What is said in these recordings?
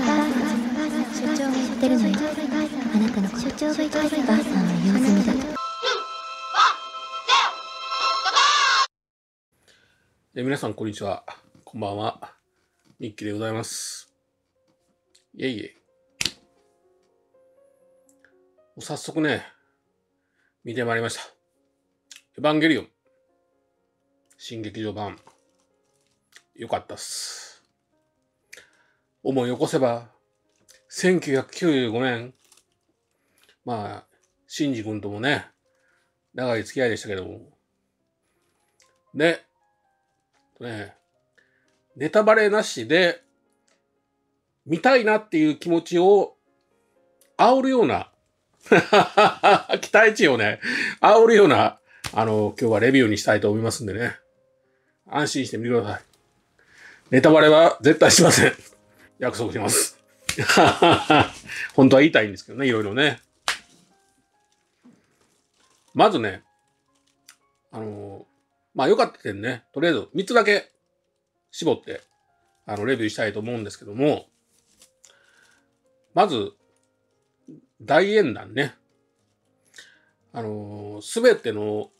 さん所長が言ってるのよあなたのこと所長が言ってるばあさんは用済みだと。え皆さんこんにちは。こんばんは。ミッキーでございます。いえいえ。早速ね見てまいりました。エヴァンゲリオン。新劇場版。よかったっす。思い起こせば、1995年、まあ、シンジ君ともね、長い付き合いでしたけども。で、ね、ネタバレなしで、見たいなっていう気持ちを煽るような、期待値をね、煽るような、あの、今日はレビューにしたいと思いますんでね。安心して見てください。ネタバレは絶対しません。約束します。本当は言いたいんですけどね、いろいろね。まずね、あの、まあ良かった点ね、とりあえず3つだけ絞って、あの、レビューしたいと思うんですけども、まず、大演談ね。あのすべての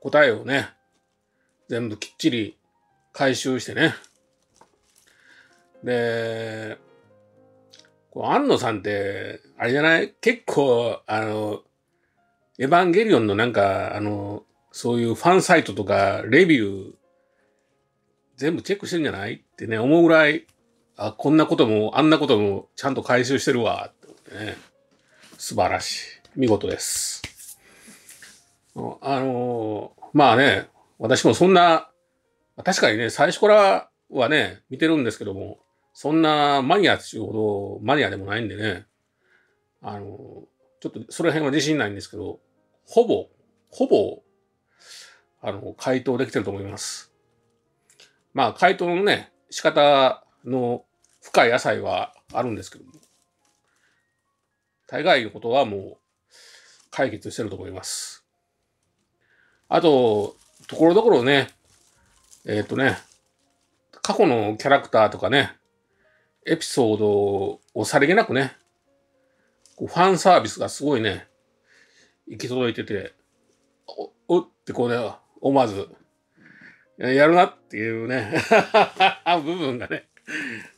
答えをね、全部きっちり回収してね。で、こう、安野さんって、あれじゃない？結構、あの、エヴァンゲリオンのなんか、あの、そういうファンサイトとか、レビュー、全部チェックしてるんじゃない？ってね、思うぐらい、あ、こんなことも、あんなこともちゃんと回収してるわ、ってってね。素晴らしい。見事です。あのまあね、私もそんな、確かにね、最初からはね、見てるんですけども、そんなマニアっていうほどマニアでもないんでね、あのちょっとその辺は自信ないんですけど、ほぼ、ほぼ、あの、回答できてると思います。まあ、回答のね、仕方の深い野菜はあるんですけども、大概のことはもう解決してると思います。あと、ところどころね、えっ、とね、過去のキャラクターとかね、エピソードをさりげなくね、ファンサービスがすごいね、行き届いてて、お、おってこうね、思わず、やるなっていうね、部分がね、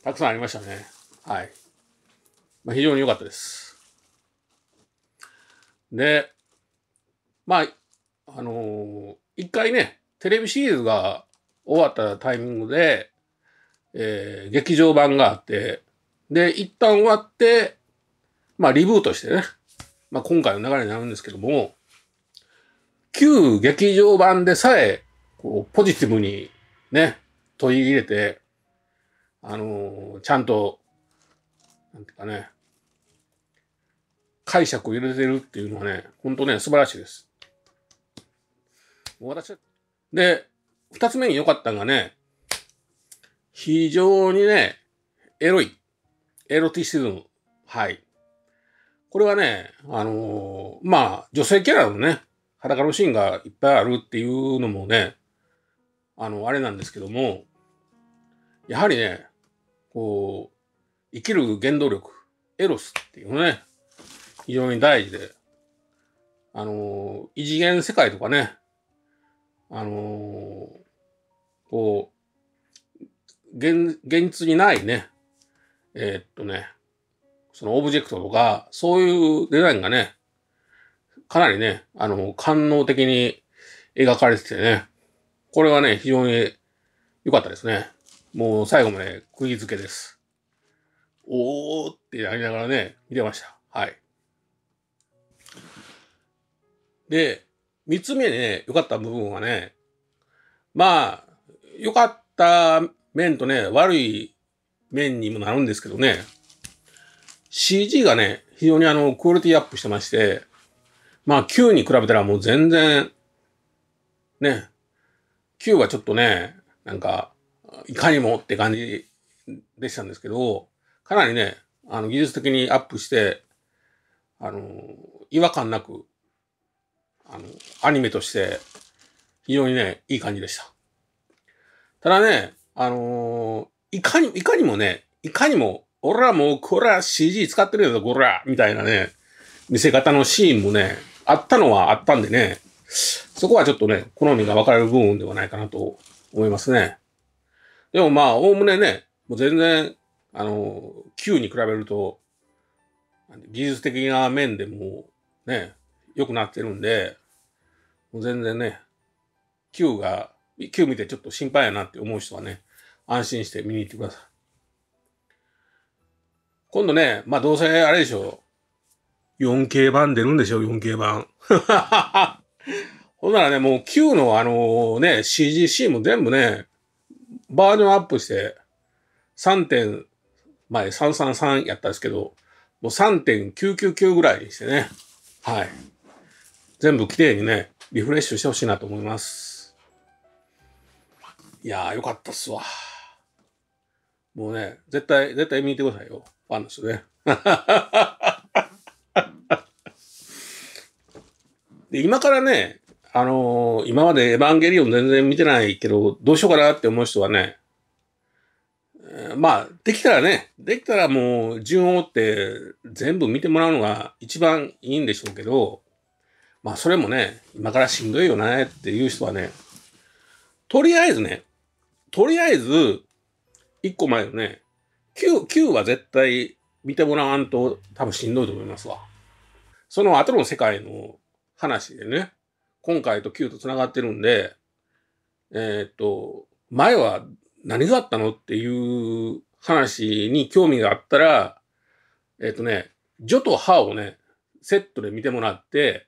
たくさんありましたね。はい。まあ、非常に良かったです。で、まあ、あのー一回ね、テレビシリーズが終わったタイミングで、えー劇場版があって、で、一旦終わって、まあ、リブートしてね、まあ、今回の流れになるんですけども、旧劇場版でさえ、こう、ポジティブにね、取り入れて、あのーちゃんと、なんていうかね、解釈を入れてるっていうのはね、本当ね、素晴らしいです。私は、で、二つ目に良かったのがね、非常にね、エロい。エロティシズム。はい。これはね、あのーまあ、女性キャラのね、裸のシーンがいっぱいあるっていうのもね、あの、あれなんですけども、やはりね、こう、生きる原動力、エロスっていうのね、非常に大事で、あの異次元世界とかね、あのーこう、現、現実にないね、えーっとね、そのオブジェクトとか、そういうデザインがね、かなりね、あの、官能的に描かれててね、これはね、非常に良かったですね。もう最後まで釘付けです。おーってやりながらね、見てました。はい。で、三つ目ね、良かった部分はね、まあ、良かった面とね、悪い面にもなるんですけどね、CG がね、非常にあの、クオリティアップしてまして、まあ、Q に比べたらもう全然、ね、Q はちょっとね、なんか、いかにもって感じでしたんですけど、かなりね、あの、技術的にアップして、あの、違和感なく、あの、アニメとして、非常にね、いい感じでした。ただね、あのいかに、いかにもね、いかにも、俺らもうこれは CG 使ってるよ、これはみたいなね、見せ方のシーンもね、あったのはあったんでね、そこはちょっとね、好みが分かれる部分ではないかなと思いますね。でもまあ、おおむねね、もう全然、あの、Q に比べると、技術的な面でもね、良くなってるんで、もう全然ね、Q が、Q 見てちょっと心配やなって思う人はね、安心して見に行ってください。今度ね、まあどうせあれでしょう。4K 版出るんでしょ、4K 版。ほんならね、もう Q のあのね、CGC も全部ね、バージョンアップして、3. 点、前333やったんですけど、もう3.999ぐらいにしてね、はい。全部綺麗にね、リフレッシュしてほしいなと思います。いやー、よかったっすわ。もうね、絶対、絶対見てくださいよ。ファンの人ね。で、今からね、あのー、今までエヴァンゲリオン全然見てないけど、どうしようかなって思う人はね、まあ、できたらね、できたらもう順を追って全部見てもらうのが一番いいんでしょうけど、まあそれもね、今からしんどいよねっていう人はね、とりあえずね、とりあえず、一個前のね、9、9は絶対見てもらわんと多分しんどいと思いますわ。その後の世界の話でね、今回と9と繋がってるんで、えー、っと、前は何があったのっていう話に興味があったら、えー、っとね、ジョとハをね、セットで見てもらって、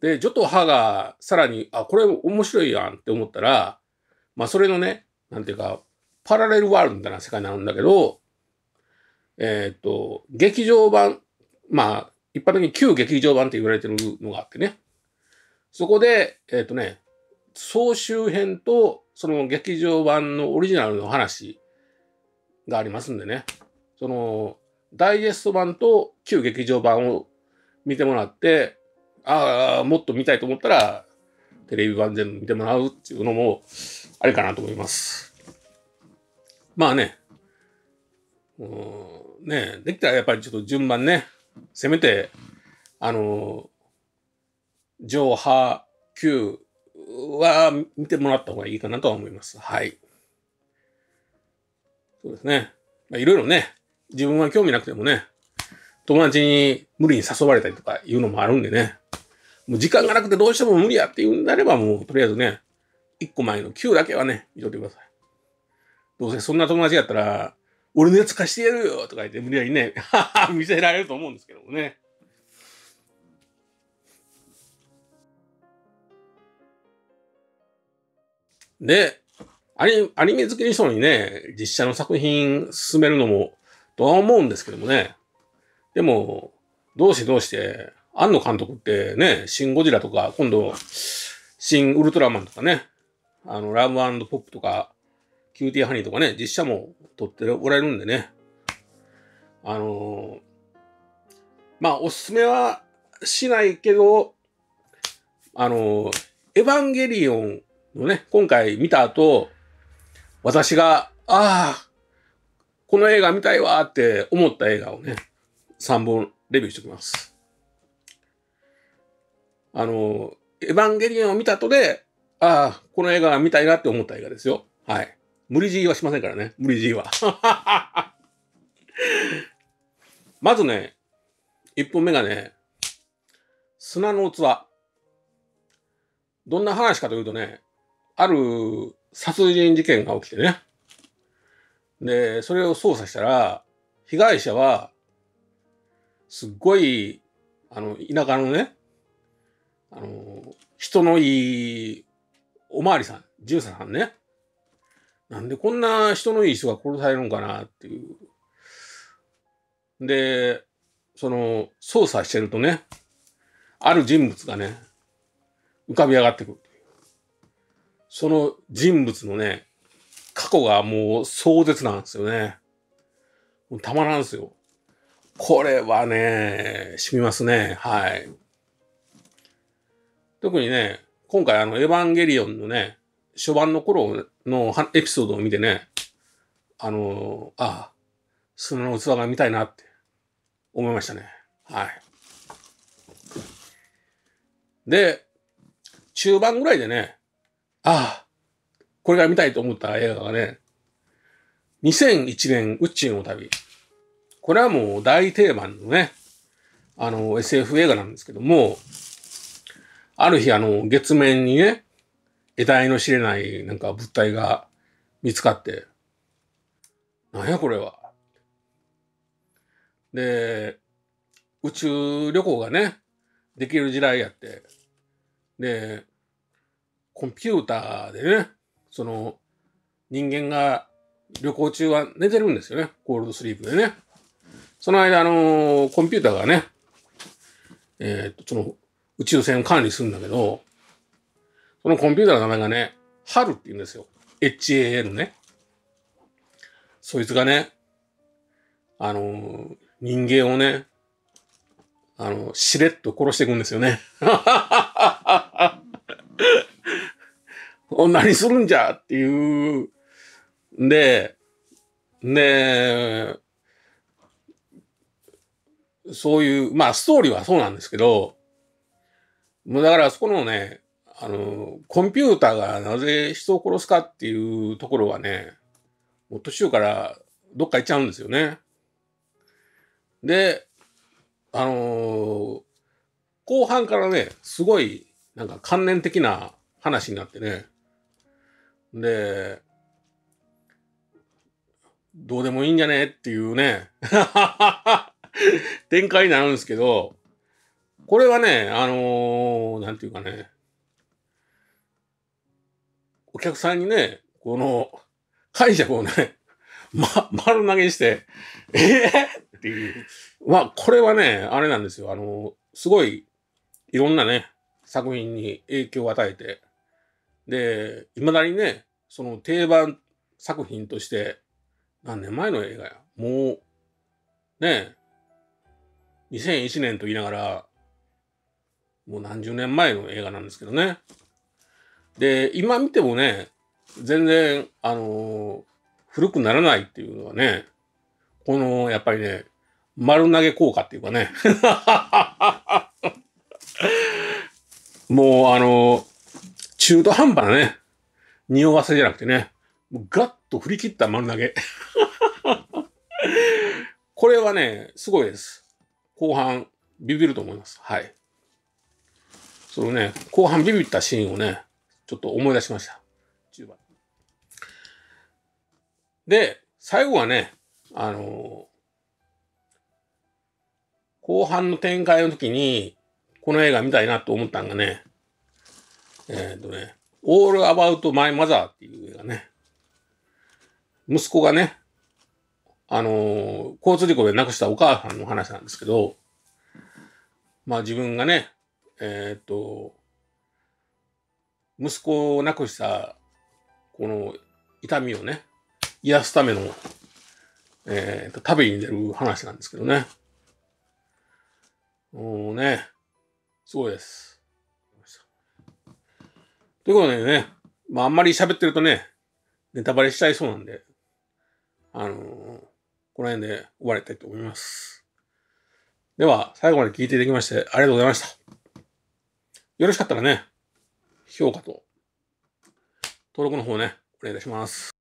で、ジョとハがさらに、あ、これ面白いやんって思ったら、まあそれのね、なんていうか、パラレルワールドみたいな世界なんだけど、えっ、と、劇場版、まあ、一般的に旧劇場版って言われてるのがあってね。そこで、えっ、とね、総集編とその劇場版のオリジナルの話がありますんでね。その、ダイジェスト版と旧劇場版を見てもらって、ああ、もっと見たいと思ったら、テレビ版全部見てもらうっていうのも、あれかなと思います。まあね、うん、ね、できたらやっぱりちょっと順番ね、せめて、あの、上波級は見てもらった方がいいかなとは思います。はい。そうですね。まあ、いろいろね、自分は興味なくてもね、友達に無理に誘われたりとかいうのもあるんでね、もう時間がなくてどうしても無理やって言うんであればもうとりあえずね、一個前の9だけはね、見といてください。どうせそんな友達やったら、俺のやつ貸してやるよとか言って無理やりね、見せられると思うんですけどもね。で、アニアニメ好きに人にね、実写の作品進めるのも、とは思うんですけどもね。でも、どうしてどうして、庵野監督ってね、シン・ゴジラとか、今度、シン・ウルトラマンとかね、あの、ラブポップとか、キューティーハニーとかね、実写も撮っておられるんでね。あのー、まあ、おすすめはしないけど、あのー、エヴァンゲリオンのね、今回見た後、私が、ああ、この映画見たいわって思った映画をね、3本レビューしておきます。あの、エヴァンゲリオンを見た後で、ああ、この映画が見たいなって思った映画ですよ。はい。無理強いはしませんからね。無理強いは。まずね、一本目がね、砂の器。どんな話かというとね、ある殺人事件が起きてね。で、それを捜査したら、被害者は、すっごい、あの、田舎のね、あの、人のいいおまわりさん、ジューサさんね。なんでこんな人のいい人が殺されるのかなっていう。で、その、捜査してるとね、ある人物がね、浮かび上がってくるその人物のね、過去がもう壮絶なんですよね。たまらんすよ。これはね、染みますね。はい。特にね、今回あの、エヴァンゲリオンのね、初版の頃のエピソードを見てね、あの、ああ、砂の器が見たいなって思いましたね。はい。で、中盤ぐらいでね、ああ、これが見たいと思った映画がね、2001年宇宙の旅。これはもう大定番のね、あの SF 映画なんですけども、ある日あの月面にね、得体の知れないなんか物体が見つかって、なんやこれは。で、宇宙旅行がね、できる時代やって、で、コンピューターでね、その、人間が旅行中は寝てるんですよね。コールドスリープでね。その間、あのコンピューターがね、えっ、と、その宇宙船を管理するんだけど、そのコンピューターの名前がね、ハルって言うんですよ。HAL ね。そいつがね、あの人間をね、あの、しれっと殺していくんですよね。何するんじゃっていう、で、で、そういう、まあストーリーはそうなんですけど、もうだからそこのね、あの、コンピューターがなぜ人を殺すかっていうところはね、もう途中からどっか行っちゃうんですよね。で、あのー、後半からね、すごい、なんか関連的な話になってね。で、どうでもいいんじゃねっていうね、展開になるんですけど、これはね、あのー、なんていうかね、お客さんにね、この解釈をね、ま、丸投げして、えー、っていう。まあ、これはね、あれなんですよ。あの、すごい、いろんなね、作品に影響を与えて、で、未だにね、その定番作品として、何年前の映画や。もう、ね、2001年と言いながら、もう何十年前の映画なんですけどね。で、今見てもね、全然、あの、古くならないっていうのはね、この、やっぱりね、丸投げ効果っていうかね。もう、あの、中途半端なね、匂わせじゃなくてね、ガッと振り切った丸投げ。これはね、すごいです。後半、ビビると思います。はい。そのね、後半ビビったシーンをね、ちょっと思い出しました。10番。で、最後はね、あのー、後半の展開の時に、この映画見たいなと思ったんがね、えっ、ー、とね、All About My Mother っていう映画ね。息子がね、あのー、交通事故で亡くしたお母さんの話なんですけど、まあ自分がね、えっ、と、息子を亡くした、この痛みをね、癒すための、えっ、と、旅に出る話なんですけどね。もうね、すごいです。ということでね、まああんまり喋ってるとね、ネタバレしちゃいそうなんで、あのー、この辺で終わりたいと思います。では、最後まで聞いていただきましてありがとうございました。よろしかったらね、評価と登録の方ね、お願いいたします。